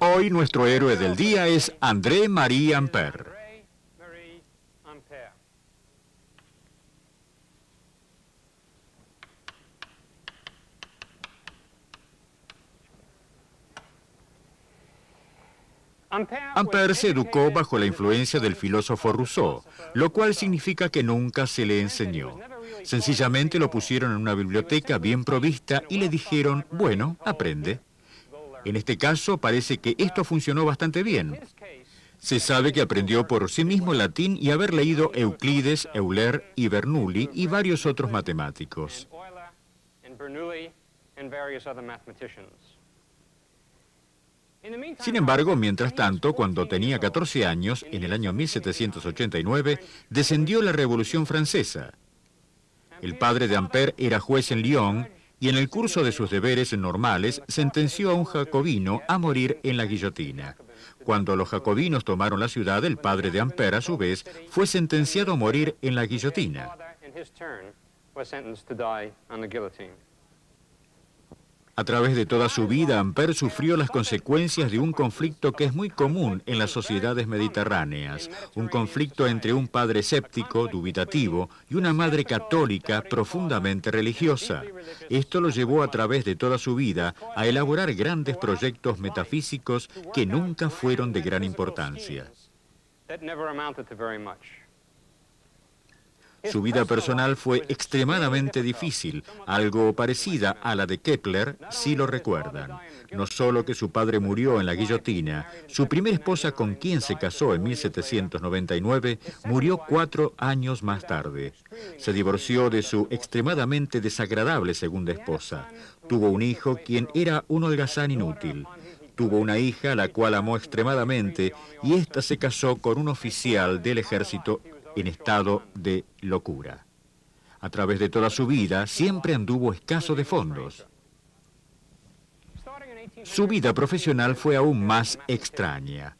Hoy nuestro héroe del día es André Marie Ampère. Ampère se educó bajo la influencia del filósofo Rousseau, lo cual significa que nunca se le enseñó. Sencillamente lo pusieron en una biblioteca bien provista y le dijeron, bueno, aprende. En este caso parece que esto funcionó bastante bien. Se sabe que aprendió por sí mismo latín y haber leído Euclides, Euler y Bernoulli y varios otros matemáticos. Sin embargo, mientras tanto, cuando tenía 14 años, en el año 1789, descendió la Revolución Francesa. El padre de Ampère era juez en Lyon y en el curso de sus deberes normales sentenció a un jacobino a morir en la guillotina. Cuando los jacobinos tomaron la ciudad, el padre de Ampère, a su vez, fue sentenciado a morir en la guillotina. A través de toda su vida, Amper sufrió las consecuencias de un conflicto que es muy común en las sociedades mediterráneas, un conflicto entre un padre escéptico, dubitativo, y una madre católica profundamente religiosa. Esto lo llevó a través de toda su vida a elaborar grandes proyectos metafísicos que nunca fueron de gran importancia. Su vida personal fue extremadamente difícil, algo parecida a la de Kepler, si lo recuerdan. No solo que su padre murió en la guillotina, su primera esposa con quien se casó en 1799 murió cuatro años más tarde. Se divorció de su extremadamente desagradable segunda esposa. Tuvo un hijo quien era un holgazán inútil. Tuvo una hija, la cual amó extremadamente, y ésta se casó con un oficial del ejército en estado de locura. A través de toda su vida siempre anduvo escaso de fondos. Su vida profesional fue aún más extraña.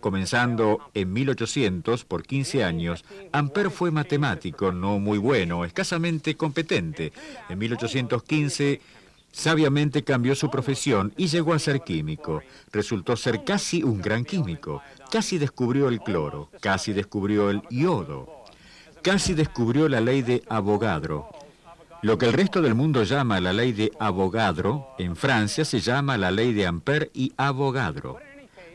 Comenzando en 1800, por 15 años, Ampère fue matemático, no muy bueno, escasamente competente. En 1815 Sabiamente cambió su profesión y llegó a ser químico. Resultó ser casi un gran químico. Casi descubrió el cloro, casi descubrió el yodo, casi descubrió la ley de Avogadro. Lo que el resto del mundo llama la ley de Avogadro, en Francia se llama la ley de Ampère y Avogadro.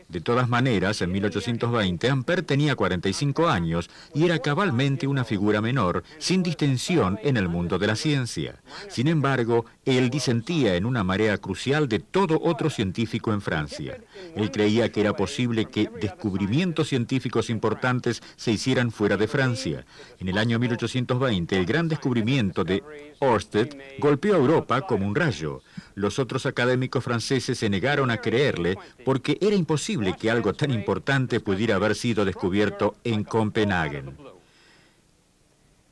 De todas maneras, en 1820, Ampère tenía 45 años y era cabalmente una figura menor, sin distensión en el mundo de la ciencia. Sin embargo, él disentía en una marea crucial de todo otro científico en Francia. Él creía que era posible que descubrimientos científicos importantes se hicieran fuera de Francia. En el año 1820, el gran descubrimiento de Orsted golpeó a Europa como un rayo. Los otros académicos franceses se negaron a creerle porque era imposible que algo tan importante pudiera haber sido descubierto en Copenhague.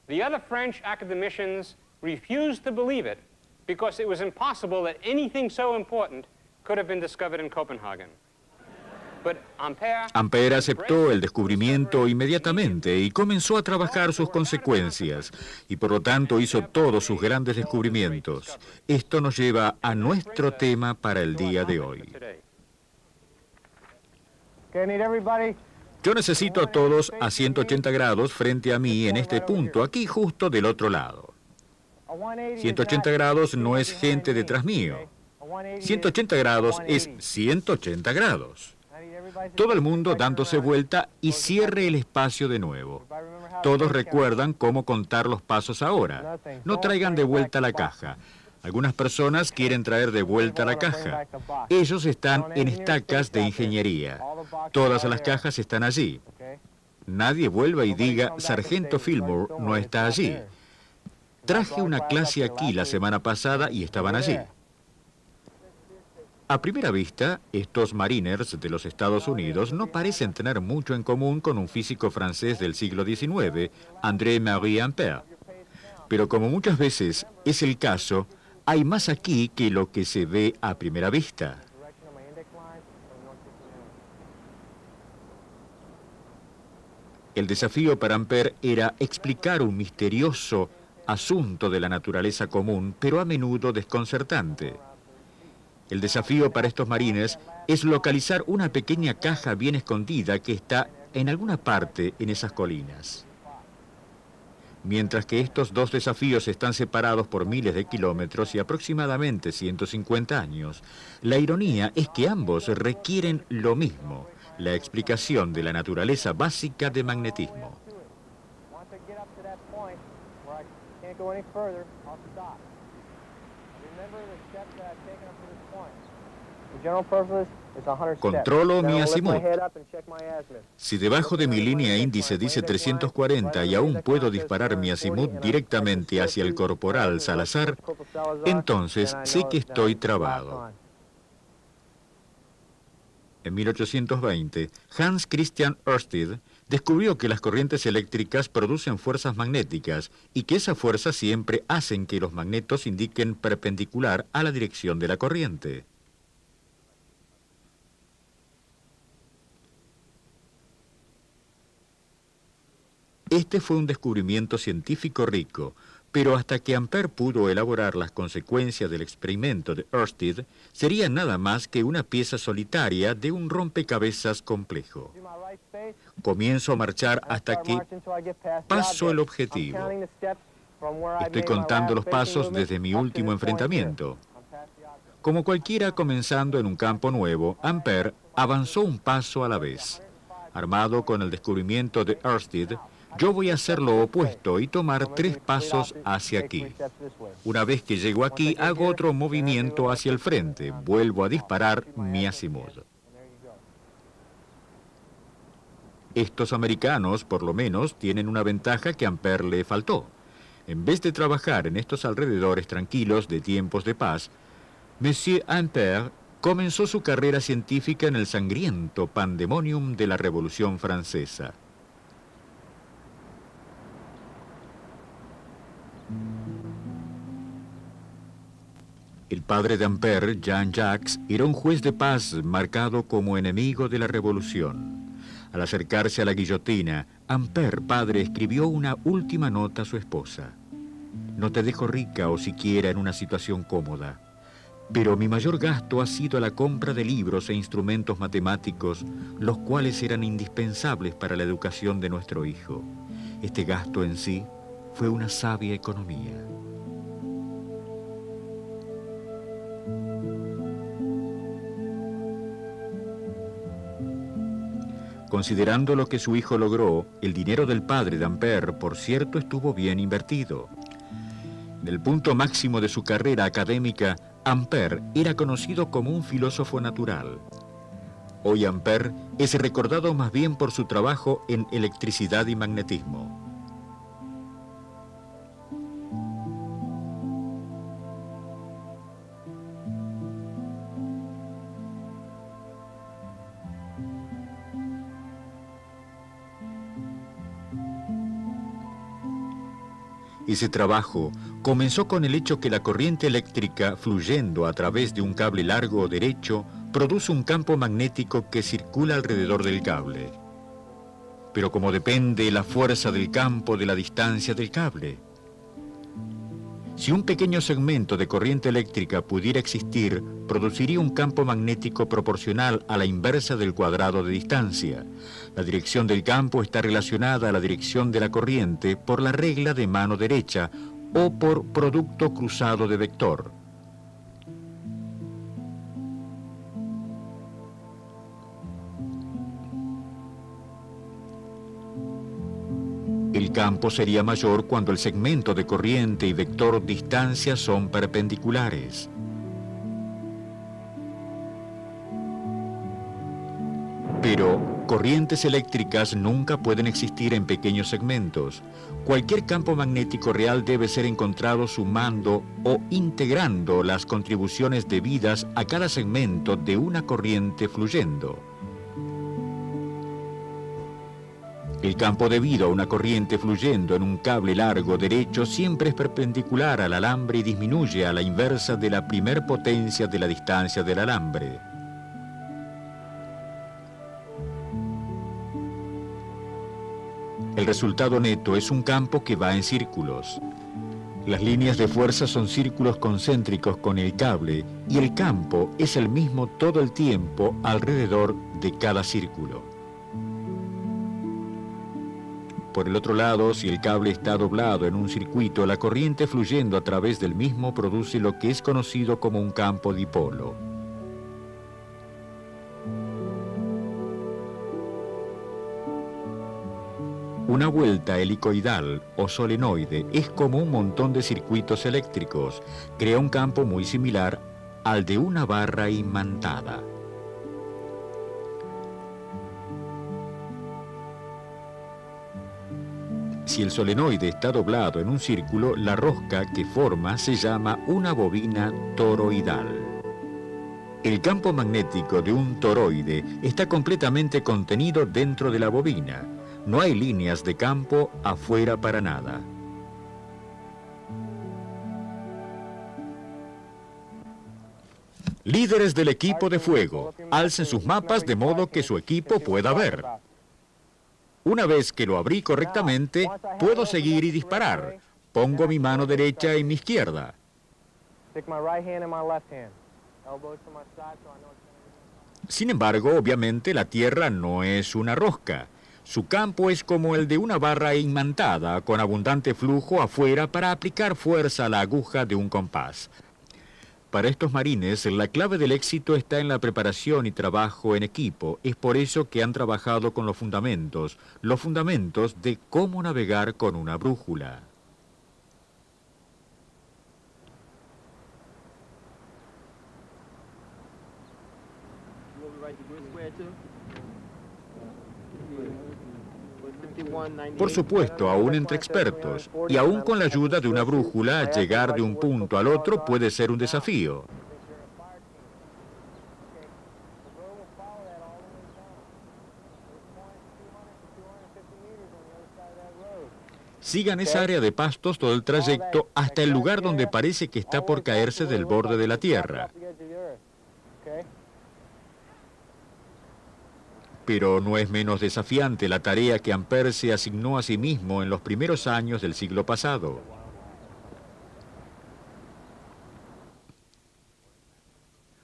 The other French academicians refused to believe it because it was impossible that anything so important could have been discovered in Copenhagen. Ampère aceptó el descubrimiento inmediatamente y comenzó a trabajar sus consecuencias y por lo tanto hizo todos sus grandes descubrimientos. Esto nos lleva a nuestro tema para el día de hoy. Yo necesito a todos a 180 grados frente a mí en este punto, aquí justo del otro lado. 180 grados no es gente detrás mío. 180 grados es 180 grados todo el mundo dándose vuelta y cierre el espacio de nuevo. Todos recuerdan cómo contar los pasos ahora. No traigan de vuelta la caja. Algunas personas quieren traer de vuelta la caja. Ellos están en estacas de ingeniería. Todas las cajas están allí. Nadie vuelva y diga, Sargento Fillmore no está allí. Traje una clase aquí la semana pasada y estaban allí. A primera vista, estos mariners de los Estados Unidos no parecen tener mucho en común con un físico francés del siglo XIX, André-Marie Ampère. Pero como muchas veces es el caso, hay más aquí que lo que se ve a primera vista. El desafío para Ampère era explicar un misterioso asunto de la naturaleza común, pero a menudo desconcertante. El desafío para estos marines es localizar una pequeña caja bien escondida que está en alguna parte en esas colinas. Mientras que estos dos desafíos están separados por miles de kilómetros y aproximadamente 150 años, la ironía es que ambos requieren lo mismo, la explicación de la naturaleza básica de magnetismo. Controlo mi azimut. Si debajo de mi línea índice dice 340 y aún puedo disparar mi azimut directamente hacia el corporal Salazar, entonces sé que estoy trabado. En 1820, Hans Christian Ørsted descubrió que las corrientes eléctricas producen fuerzas magnéticas y que esas fuerzas siempre hacen que los magnetos indiquen perpendicular a la dirección de la corriente. Este fue un descubrimiento científico rico, pero hasta que Ampère pudo elaborar las consecuencias del experimento de Ørsted, sería nada más que una pieza solitaria de un rompecabezas complejo. Comienzo a marchar hasta que paso el objetivo. Estoy contando los pasos desde mi último enfrentamiento. Como cualquiera comenzando en un campo nuevo, Ampère avanzó un paso a la vez. Armado con el descubrimiento de Ørsted, yo voy a hacer lo opuesto y tomar tres pasos hacia aquí. Una vez que llego aquí, hago otro movimiento hacia el frente. Vuelvo a disparar mi azimut. Estos americanos, por lo menos, tienen una ventaja que Ampère le faltó. En vez de trabajar en estos alrededores tranquilos de tiempos de paz, Monsieur Ampère comenzó su carrera científica en el sangriento pandemonium de la Revolución Francesa. El padre de Ampère, Jean Jacques, era un juez de paz marcado como enemigo de la revolución. Al acercarse a la guillotina, Ampère, padre, escribió una última nota a su esposa. No te dejo rica o siquiera en una situación cómoda, pero mi mayor gasto ha sido la compra de libros e instrumentos matemáticos, los cuales eran indispensables para la educación de nuestro hijo. Este gasto en sí fue una sabia economía. Considerando lo que su hijo logró, el dinero del padre de Ampère, por cierto, estuvo bien invertido. En el punto máximo de su carrera académica, Ampère era conocido como un filósofo natural. Hoy Ampère es recordado más bien por su trabajo en electricidad y magnetismo. Ese trabajo comenzó con el hecho que la corriente eléctrica, fluyendo a través de un cable largo o derecho, produce un campo magnético que circula alrededor del cable. Pero como depende la fuerza del campo de la distancia del cable, si un pequeño segmento de corriente eléctrica pudiera existir, produciría un campo magnético proporcional a la inversa del cuadrado de distancia. La dirección del campo está relacionada a la dirección de la corriente por la regla de mano derecha o por producto cruzado de vector. Campo sería mayor cuando el segmento de corriente y vector distancia son perpendiculares. Pero corrientes eléctricas nunca pueden existir en pequeños segmentos. Cualquier campo magnético real debe ser encontrado sumando o integrando las contribuciones debidas a cada segmento de una corriente fluyendo. El campo debido a una corriente fluyendo en un cable largo derecho siempre es perpendicular al alambre y disminuye a la inversa de la primer potencia de la distancia del alambre. El resultado neto es un campo que va en círculos. Las líneas de fuerza son círculos concéntricos con el cable y el campo es el mismo todo el tiempo alrededor de cada círculo. Por el otro lado, si el cable está doblado en un circuito, la corriente fluyendo a través del mismo produce lo que es conocido como un campo dipolo. Una vuelta helicoidal o solenoide es como un montón de circuitos eléctricos. Crea un campo muy similar al de una barra imantada. Si el solenoide está doblado en un círculo, la rosca que forma se llama una bobina toroidal. El campo magnético de un toroide está completamente contenido dentro de la bobina. No hay líneas de campo afuera para nada. Líderes del equipo de fuego, alcen sus mapas de modo que su equipo pueda ver. Una vez que lo abrí correctamente, puedo seguir y disparar. Pongo mi mano derecha en mi izquierda. Sin embargo, obviamente la Tierra no es una rosca. Su campo es como el de una barra imantada, con abundante flujo afuera para aplicar fuerza a la aguja de un compás. Para estos marines, la clave del éxito está en la preparación y trabajo en equipo. Es por eso que han trabajado con los fundamentos, los fundamentos de cómo navegar con una brújula. Por supuesto, aún entre expertos, y aún con la ayuda de una brújula, llegar de un punto al otro puede ser un desafío. Sigan esa área de pastos todo el trayecto hasta el lugar donde parece que está por caerse del borde de la tierra. Pero no es menos desafiante la tarea que Ampère se asignó a sí mismo en los primeros años del siglo pasado.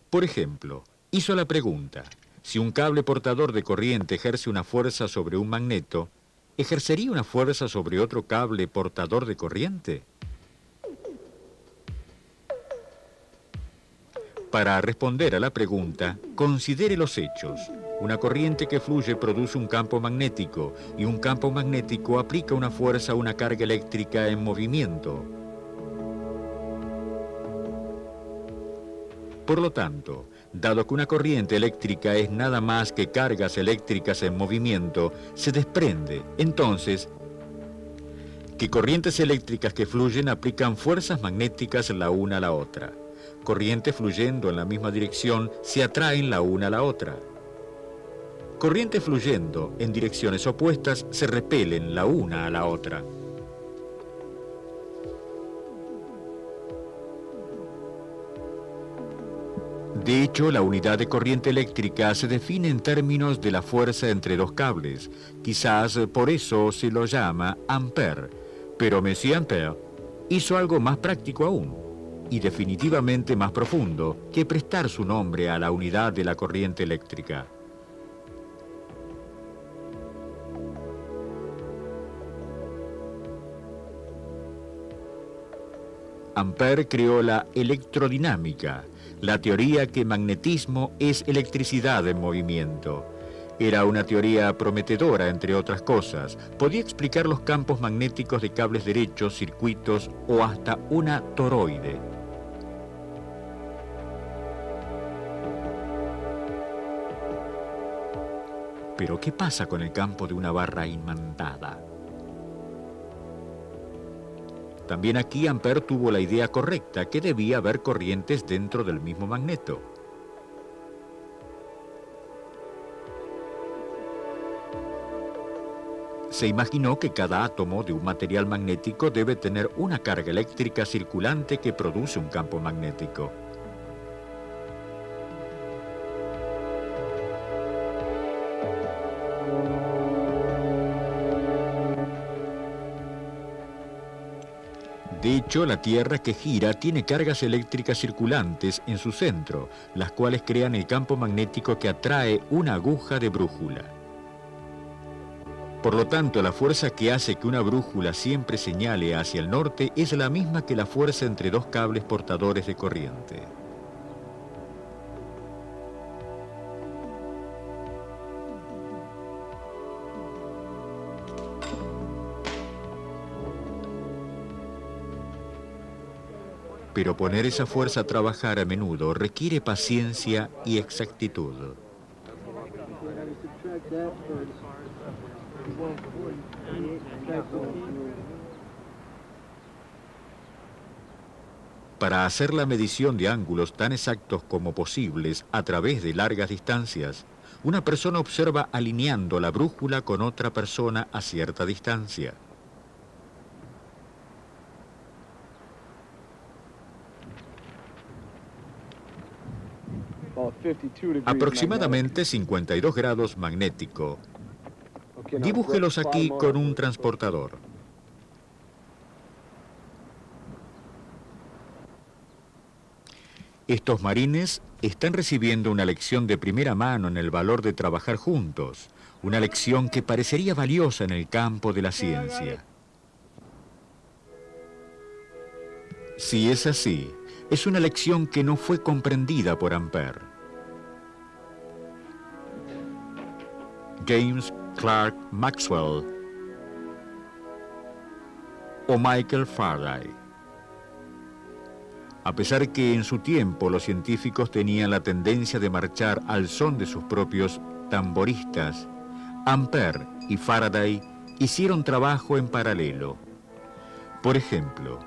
Por ejemplo, hizo la pregunta, si un cable portador de corriente ejerce una fuerza sobre un magneto, ¿ejercería una fuerza sobre otro cable portador de corriente? Para responder a la pregunta, considere los hechos. Una corriente que fluye produce un campo magnético y un campo magnético aplica una fuerza a una carga eléctrica en movimiento. Por lo tanto, dado que una corriente eléctrica es nada más que cargas eléctricas en movimiento, se desprende, entonces, que corrientes eléctricas que fluyen aplican fuerzas magnéticas la una a la otra. Corrientes fluyendo en la misma dirección se atraen la una a la otra. Corrientes fluyendo en direcciones opuestas se repelen la una a la otra. De hecho, la unidad de corriente eléctrica se define en términos de la fuerza entre dos cables. Quizás por eso se lo llama ampère. Pero Monsieur Ampère hizo algo más práctico aún y definitivamente más profundo que prestar su nombre a la unidad de la corriente eléctrica. Ampère creó la electrodinámica, la teoría que magnetismo es electricidad en movimiento. Era una teoría prometedora, entre otras cosas. Podía explicar los campos magnéticos de cables derechos, circuitos o hasta una toroide. Pero ¿qué pasa con el campo de una barra imantada? También aquí Ampère tuvo la idea correcta que debía haber corrientes dentro del mismo magneto. Se imaginó que cada átomo de un material magnético debe tener una carga eléctrica circulante que produce un campo magnético. Hecho, la Tierra que gira tiene cargas eléctricas circulantes en su centro, las cuales crean el campo magnético que atrae una aguja de brújula. Por lo tanto, la fuerza que hace que una brújula siempre señale hacia el norte es la misma que la fuerza entre dos cables portadores de corriente. Pero poner esa fuerza a trabajar a menudo requiere paciencia y exactitud. Para hacer la medición de ángulos tan exactos como posibles a través de largas distancias, una persona observa alineando la brújula con otra persona a cierta distancia. Aproximadamente 52 grados magnético. Dibújelos aquí con un transportador. Estos marines están recibiendo una lección de primera mano en el valor de trabajar juntos, una lección que parecería valiosa en el campo de la ciencia. Si es así, es una lección que no fue comprendida por Ampère. James Clerk Maxwell o Michael Faraday. A pesar que en su tiempo los científicos tenían la tendencia de marchar al son de sus propios tamboristas, Ampère y Faraday hicieron trabajo en paralelo. Por ejemplo,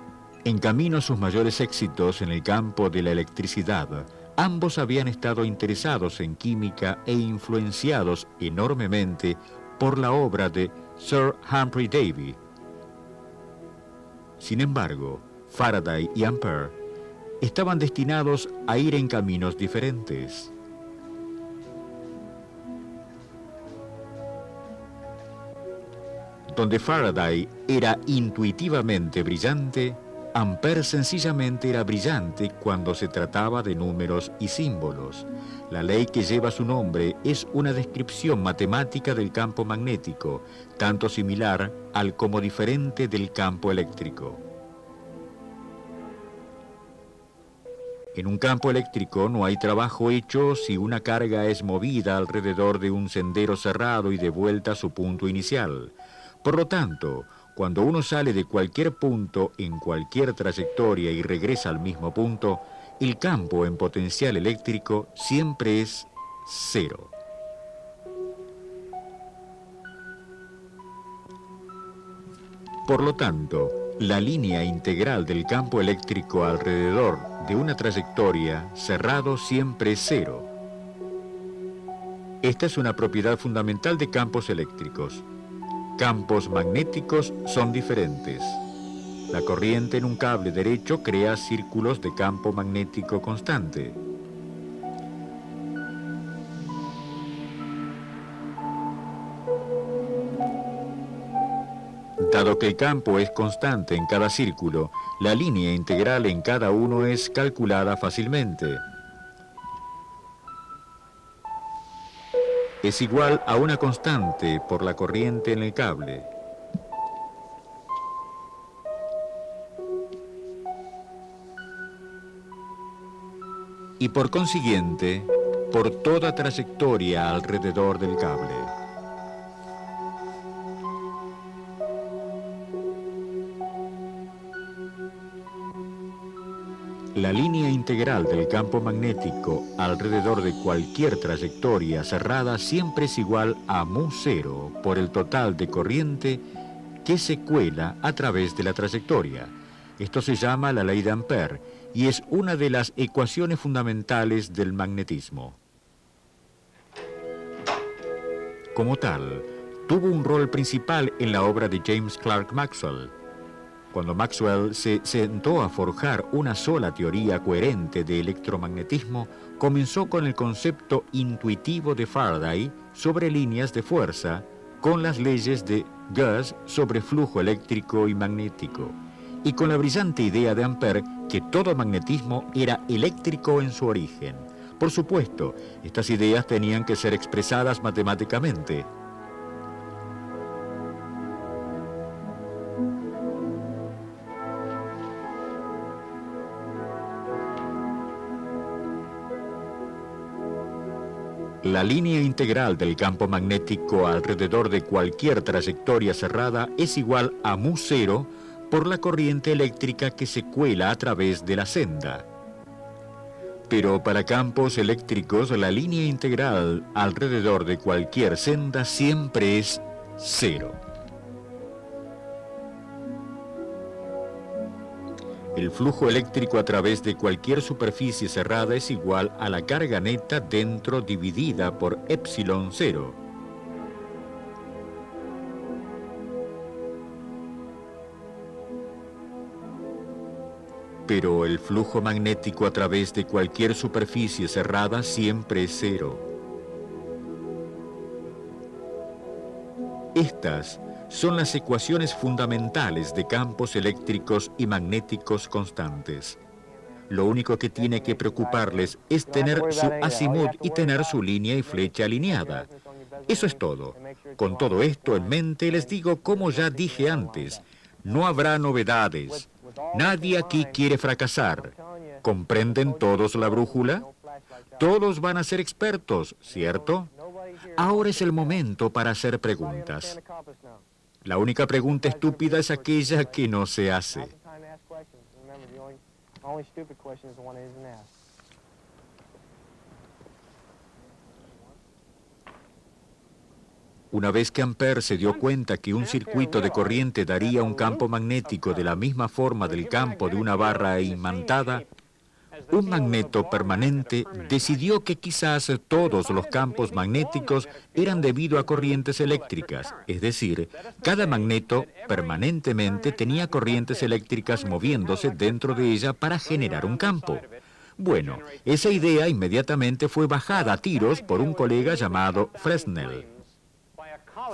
en camino a sus mayores éxitos en el campo de la electricidad, ambos habían estado interesados en química e influenciados enormemente por la obra de Sir Humphrey Davy. Sin embargo, Faraday y Ampere estaban destinados a ir en caminos diferentes. Donde Faraday era intuitivamente brillante, Ampère sencillamente era brillante cuando se trataba de números y símbolos. La ley que lleva su nombre es una descripción matemática del campo magnético, tanto similar al como diferente del campo eléctrico. En un campo eléctrico no hay trabajo hecho si una carga es movida alrededor de un sendero cerrado y de vuelta a su punto inicial. Por lo tanto, cuando uno sale de cualquier punto en cualquier trayectoria y regresa al mismo punto, el campo en potencial eléctrico siempre es cero. Por lo tanto, la línea integral del campo eléctrico alrededor de una trayectoria cerrado siempre es cero. Esta es una propiedad fundamental de campos eléctricos campos magnéticos son diferentes. La corriente en un cable derecho crea círculos de campo magnético constante. Dado que el campo es constante en cada círculo, la línea integral en cada uno es calculada fácilmente. Es igual a una constante por la corriente en el cable. Y por consiguiente, por toda trayectoria alrededor del cable. Integral del campo magnético alrededor de cualquier trayectoria cerrada siempre es igual a mu cero por el total de corriente que se cuela a través de la trayectoria. Esto se llama la ley de Ampère y es una de las ecuaciones fundamentales del magnetismo. Como tal, tuvo un rol principal en la obra de James Clerk Maxwell, cuando Maxwell se sentó a forjar una sola teoría coherente de electromagnetismo, comenzó con el concepto intuitivo de Faraday sobre líneas de fuerza, con las leyes de Gauss sobre flujo eléctrico y magnético. y con la brillante idea de Ampère que todo magnetismo era eléctrico en su origen. Por supuesto, estas ideas tenían que ser expresadas matemáticamente. La línea integral del campo magnético alrededor de cualquier trayectoria cerrada es igual a mu cero por la corriente eléctrica que se cuela a través de la senda. Pero para campos eléctricos la línea integral alrededor de cualquier senda siempre es cero. El flujo eléctrico a través de cualquier superficie cerrada es igual a la carga neta dentro dividida por epsilon cero. Pero el flujo magnético a través de cualquier superficie cerrada siempre es cero. Estas son las ecuaciones fundamentales de campos eléctricos y magnéticos constantes. Lo único que tiene que preocuparles es tener su azimut y tener su línea y flecha alineada. Eso es todo. Con todo esto en mente les digo, como ya dije antes, no habrá novedades. Nadie aquí quiere fracasar. ¿Comprenden todos la brújula? Todos van a ser expertos, ¿cierto? Ahora es el momento para hacer preguntas. La única pregunta estúpida es aquella que no se hace. Una vez que Ampère se dio cuenta que un circuito de corriente daría un campo magnético de la misma forma del campo de una barra imantada, un magneto permanente decidió que quizás todos los campos magnéticos eran debido a corrientes eléctricas, es decir, cada magneto permanentemente tenía corrientes eléctricas moviéndose dentro de ella para generar un campo. Bueno, esa idea inmediatamente fue bajada a tiros por un colega llamado Fresnel.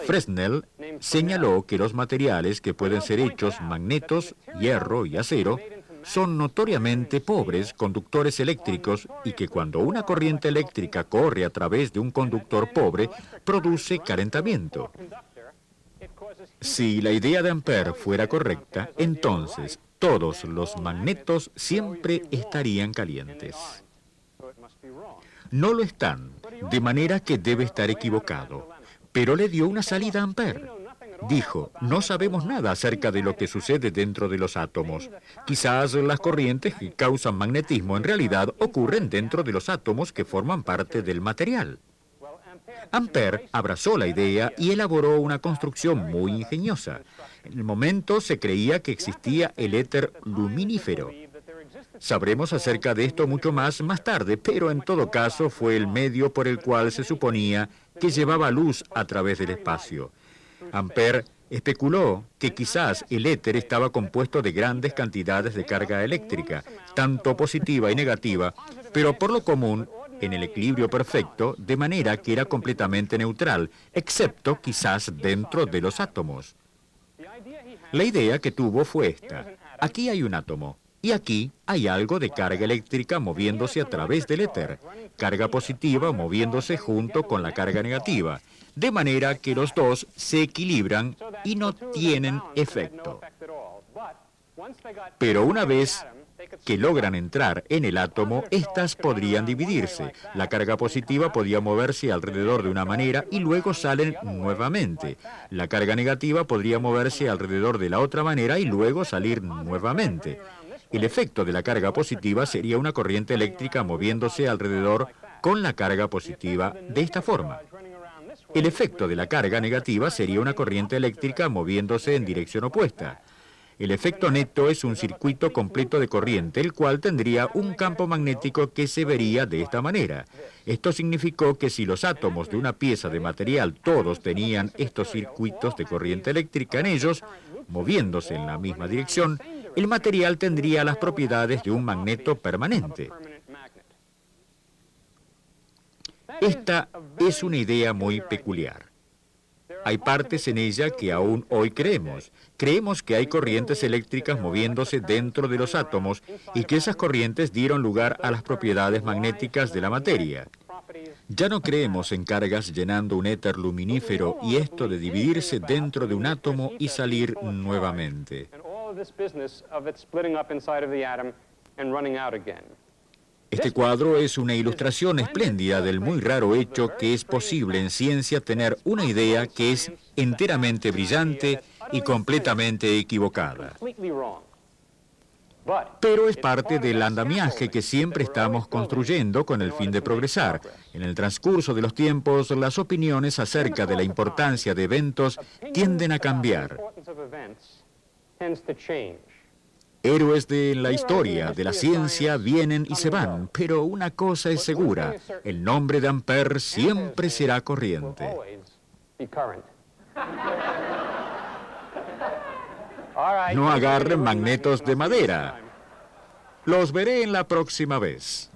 Fresnel señaló que los materiales que pueden ser hechos magnetos, hierro y acero son notoriamente pobres conductores eléctricos y que cuando una corriente eléctrica corre a través de un conductor pobre, produce calentamiento. Si la idea de Ampère fuera correcta, entonces todos los magnetos siempre estarían calientes. No lo están, de manera que debe estar equivocado. Pero le dio una salida a Ampère. Dijo, no sabemos nada acerca de lo que sucede dentro de los átomos. Quizás las corrientes que causan magnetismo en realidad ocurren dentro de los átomos que forman parte del material. Ampère abrazó la idea y elaboró una construcción muy ingeniosa. En el momento se creía que existía el éter luminífero. Sabremos acerca de esto mucho más más tarde, pero en todo caso fue el medio por el cual se suponía que llevaba luz a través del espacio. Ampère especuló que quizás el éter estaba compuesto de grandes cantidades de carga eléctrica, tanto positiva y negativa, pero por lo común en el equilibrio perfecto, de manera que era completamente neutral, excepto quizás dentro de los átomos. La idea que tuvo fue esta. Aquí hay un átomo, y aquí hay algo de carga eléctrica moviéndose a través del éter, carga positiva moviéndose junto con la carga negativa, de manera que los dos se equilibran y no tienen efecto. Pero una vez que logran entrar en el átomo, éstas podrían dividirse. La carga positiva podía moverse alrededor de una manera y luego salen nuevamente. La carga negativa podría moverse alrededor de la otra manera y luego salir nuevamente. El efecto de la carga positiva sería una corriente eléctrica moviéndose alrededor con la carga positiva de esta forma. El efecto de la carga negativa sería una corriente eléctrica moviéndose en dirección opuesta. El efecto neto es un circuito completo de corriente, el cual tendría un campo magnético que se vería de esta manera. Esto significó que si los átomos de una pieza de material todos tenían estos circuitos de corriente eléctrica en ellos, moviéndose en la misma dirección, el material tendría las propiedades de un magneto permanente. Esta es una idea muy peculiar. hay partes en ella que aún hoy creemos. Creemos que hay corrientes eléctricas moviéndose dentro de los átomos y que esas corrientes dieron lugar a las propiedades magnéticas de la materia. Ya no creemos en cargas llenando un éter luminífero y esto de dividirse dentro de un átomo y salir nuevamente. Este cuadro es una ilustración espléndida del muy raro hecho que es posible en ciencia tener una idea que es enteramente brillante y completamente equivocada. Pero es parte del andamiaje que siempre estamos construyendo con el fin de progresar. En el transcurso de los tiempos, las opiniones acerca de la importancia de eventos tienden a cambiar. Héroes de la historia, de la ciencia, vienen y se van, pero una cosa es segura, el nombre de Ampère siempre será corriente. No agarren magnetos de madera. Los veré en la próxima vez.